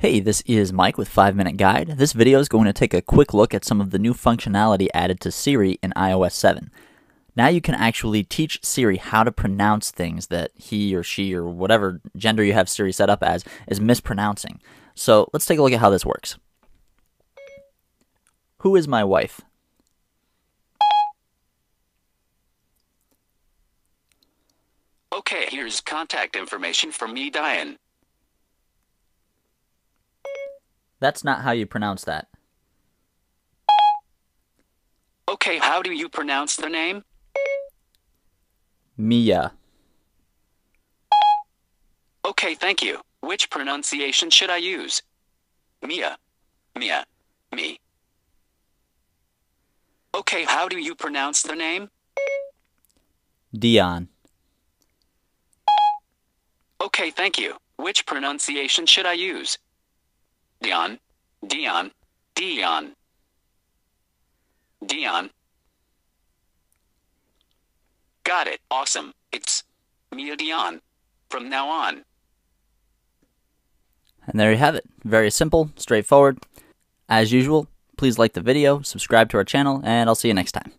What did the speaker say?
Hey, this is Mike with 5 Minute Guide. This video is going to take a quick look at some of the new functionality added to Siri in iOS 7. Now you can actually teach Siri how to pronounce things that he or she or whatever gender you have Siri set up as is mispronouncing. So let's take a look at how this works. Who is my wife? Okay, here's contact information for me, Diane. That's not how you pronounce that. Okay, how do you pronounce the name? Mia. Okay, thank you. Which pronunciation should I use? Mia. Mia. Me. Okay, how do you pronounce the name? Dion. Okay, thank you. Which pronunciation should I use? Dion. Dion. Dion. Dion. Got it. Awesome. It's Mia Dion. From now on. And there you have it. Very simple, straightforward. As usual, please like the video, subscribe to our channel, and I'll see you next time.